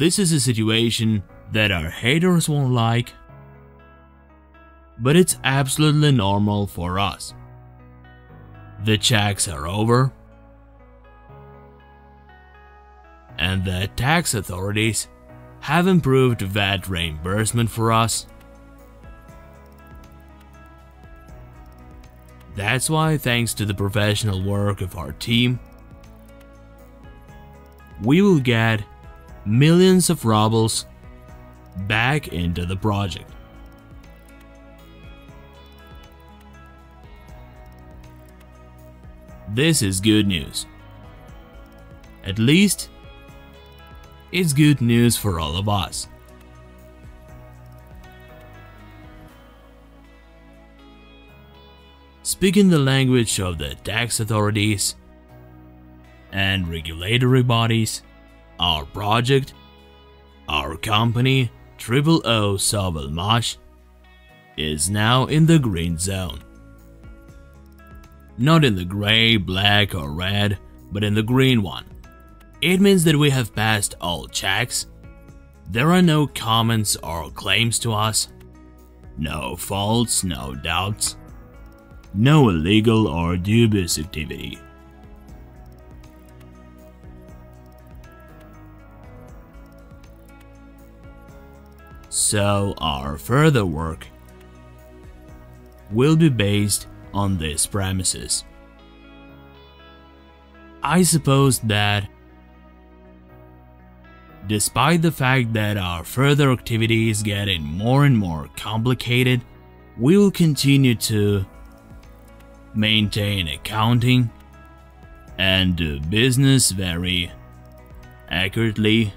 This is a situation that our haters won't like, but it's absolutely normal for us. The checks are over, and the tax authorities have improved VAT reimbursement for us. That's why, thanks to the professional work of our team, we will get millions of rubles back into the project. This is good news. At least, it's good news for all of us. Speaking the language of the tax authorities and regulatory bodies, our project, our company, Triple O Sovelmash, is now in the green zone. Not in the gray, black, or red, but in the green one. It means that we have passed all checks. There are no comments or claims to us. No faults, no doubts. No illegal or dubious activity. So our further work will be based on these premises. I suppose that despite the fact that our further activity is getting more and more complicated, we will continue to maintain accounting and do business very accurately,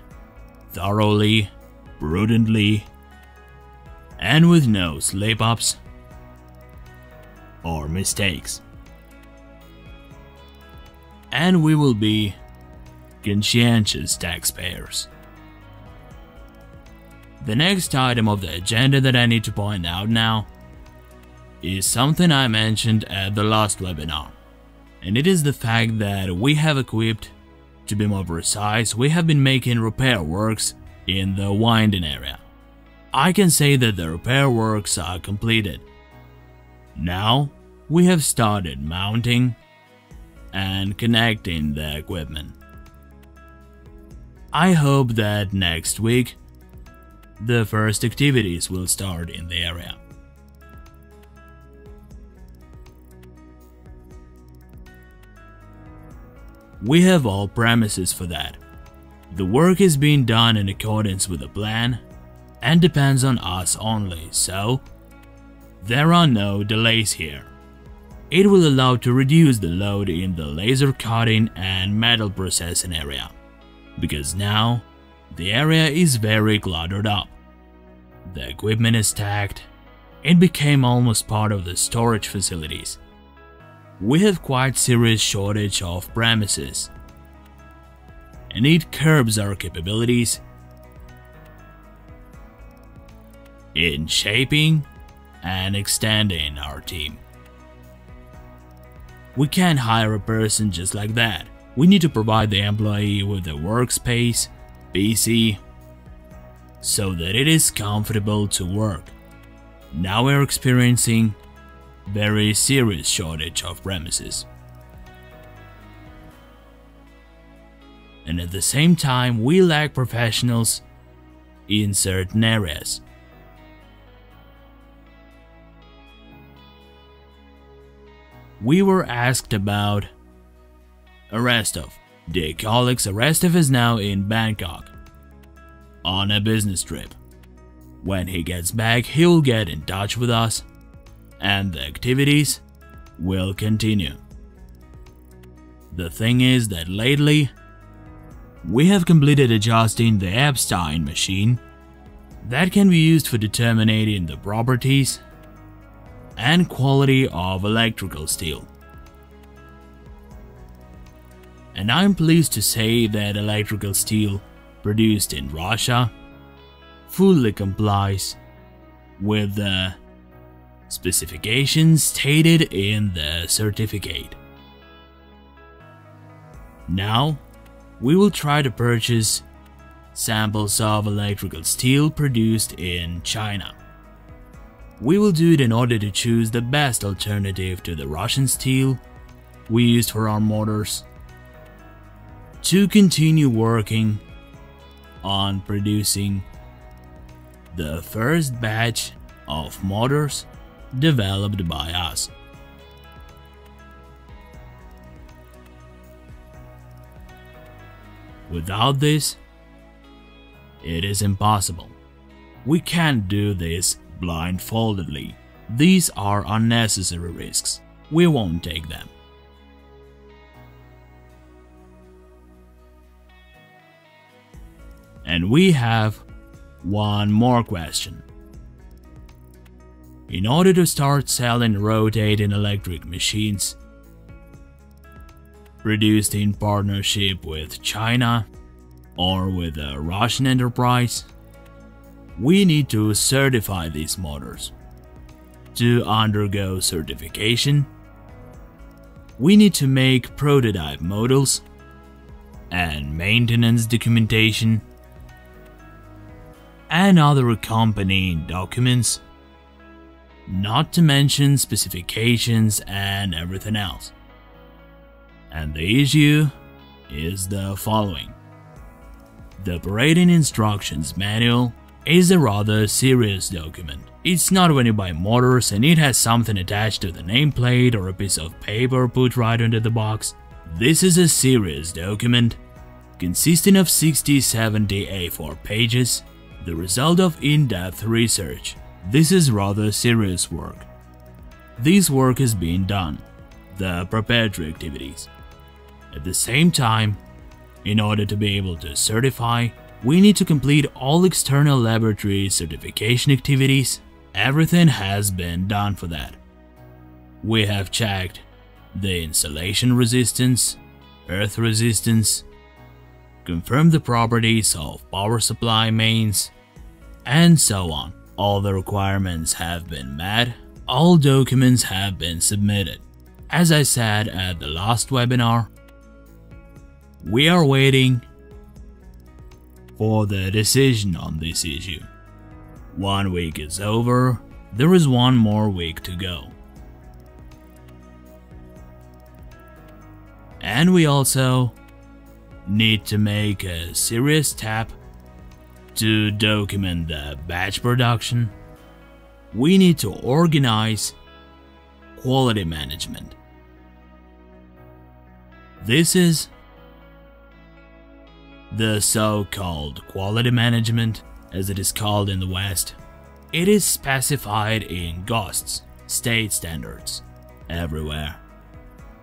thoroughly, prudently, and with no slip ups or mistakes. And we will be conscientious taxpayers. The next item of the agenda that I need to point out now is something I mentioned at the last webinar, and it is the fact that we have equipped, to be more precise, we have been making repair works in the winding area. I can say that the repair works are completed. Now, we have started mounting and connecting the equipment. I hope that next week, the first activities will start in the area. We have all premises for that. The work is being done in accordance with the plan and depends on us only, so there are no delays here. It will allow to reduce the load in the laser cutting and metal processing area, because now the area is very cluttered up. The equipment is stacked, it became almost part of the storage facilities. We have quite serious shortage of premises, and it curbs our capabilities in shaping and extending our team. We can't hire a person just like that. We need to provide the employee with a workspace, PC, so that it is comfortable to work. Now we're experiencing very serious shortage of premises. And at the same time, we lack professionals in certain areas. We were asked about Arestov. Dear colleagues, Arestov is now in Bangkok on a business trip. When he gets back, he'll get in touch with us and the activities will continue. The thing is that lately, we have completed adjusting the Epstein machine that can be used for determining the properties and quality of electrical steel. And I'm pleased to say that electrical steel produced in Russia fully complies with the specifications stated in the certificate. Now, we will try to purchase samples of electrical steel produced in China. We will do it in order to choose the best alternative to the Russian steel we used for our motors to continue working on producing the first batch of motors developed by us. Without this, it is impossible. We can't do this blindfoldedly. These are unnecessary risks. We won't take them. And we have one more question. In order to start selling rotating electric machines produced in partnership with China or with a Russian enterprise, we need to certify these motors. To undergo certification, we need to make prototype models and maintenance documentation and other accompanying documents, not to mention specifications and everything else. And the issue is the following. The operating instructions manual is a rather serious document. It's not when you buy motors and it has something attached to the nameplate or a piece of paper put right under the box. This is a serious document consisting of 60-70 A4 pages the result of in-depth research. This is rather serious work. This work is being done, the preparatory activities. At the same time, in order to be able to certify, we need to complete all external laboratory certification activities. Everything has been done for that. We have checked the insulation resistance, earth resistance, confirmed the properties of power supply mains, and so on. All the requirements have been met, all documents have been submitted. As I said at the last webinar, we are waiting for the decision on this issue. One week is over, there is one more week to go. And we also need to make a serious tap to document the batch production, we need to organize quality management. This is the so-called quality management, as it is called in the West. It is specified in GOSTs, state standards, everywhere.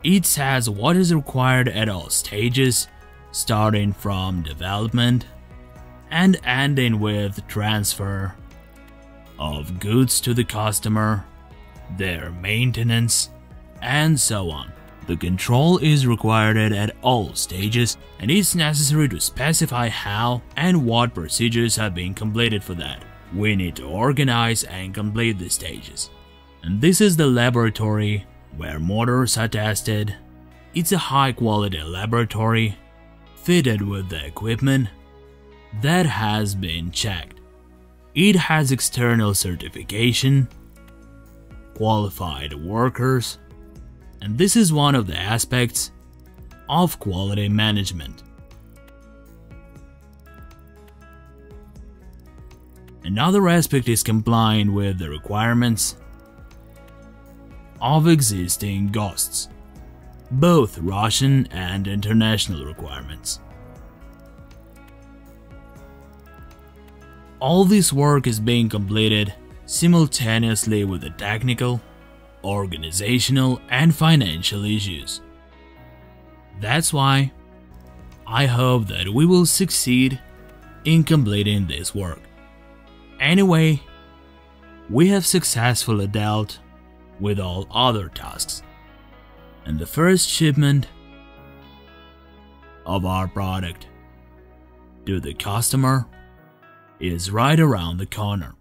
It says what is required at all stages, starting from development and ending with transfer of goods to the customer, their maintenance, and so on. The control is required at all stages and it's necessary to specify how and what procedures have been completed for that. We need to organize and complete the stages. And this is the laboratory where motors are tested. It's a high quality laboratory fitted with the equipment that has been checked. It has external certification, qualified workers, and this is one of the aspects of quality management. Another aspect is complying with the requirements of existing GOSTs, both Russian and international requirements. All this work is being completed simultaneously with the technical, organizational, and financial issues. That's why I hope that we will succeed in completing this work. Anyway, we have successfully dealt with all other tasks, and the first shipment of our product to the customer is right around the corner.